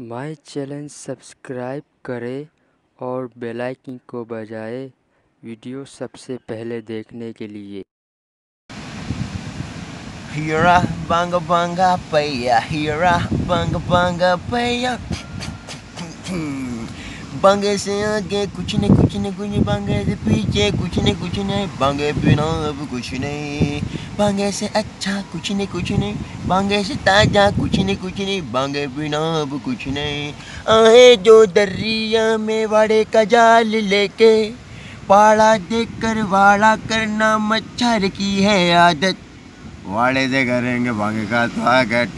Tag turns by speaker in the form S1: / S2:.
S1: My channel subscribe करें और bell icon को बजाएँ वीडियो सबसे पहले देखने के लिए।
S2: Hira banga banga paya hira banga banga paya बंगे से आगे कुछ नहीं कुछ नहीं कुछ बंगे से पीछे, कुछ नहीं कुछ नहीं बंगे बिना अब कुछ नहीं। बंगे से अच्छा कुछ नहीं कुछ नहीं बंगे से ताज़ा कुछ नहीं कुछ नहीं बंगे बिना अब कुछ नहीं। आए जो दरिया में वाड़े का जाल लेके, पाड़ा देख कर वाड़ा करना मच्छर की है आदत। वाड़े से करेंगे भांगे का स्वागत।